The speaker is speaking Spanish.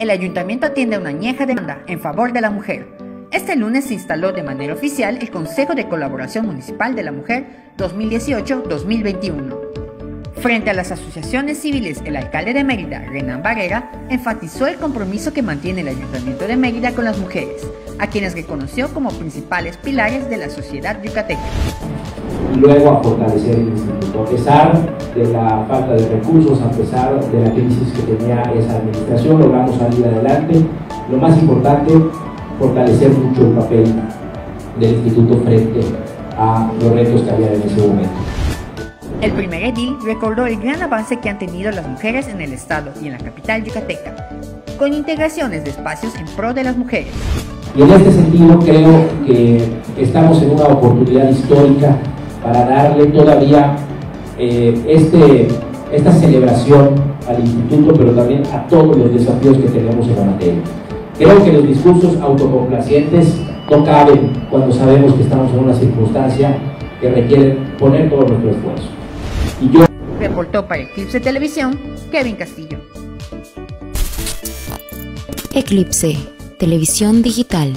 el ayuntamiento atiende una añeja demanda en favor de la mujer. Este lunes se instaló de manera oficial el Consejo de Colaboración Municipal de la Mujer 2018-2021. Frente a las asociaciones civiles, el alcalde de Mérida, Renan Barrera, enfatizó el compromiso que mantiene el Ayuntamiento de Mérida con las mujeres, a quienes reconoció como principales pilares de la sociedad yucateca. Y luego a fortalecer el instituto, a pesar de la falta de recursos, a pesar de la crisis que tenía esa administración, logramos salir adelante. Lo más importante, fortalecer mucho el papel del instituto frente a los retos que había en ese momento. El primer edil recordó el gran avance que han tenido las mujeres en el estado y en la capital yucateca, con integraciones de espacios en pro de las mujeres. Y en este sentido creo que estamos en una oportunidad histórica para darle todavía eh, este, esta celebración al instituto, pero también a todos los desafíos que tenemos en la materia. Creo que los discursos autocomplacientes no caben cuando sabemos que estamos en una circunstancia que requiere poner todo nuestro esfuerzo. Y yo... Reportó para Eclipse Televisión, Kevin Castillo. Eclipse, Televisión Digital.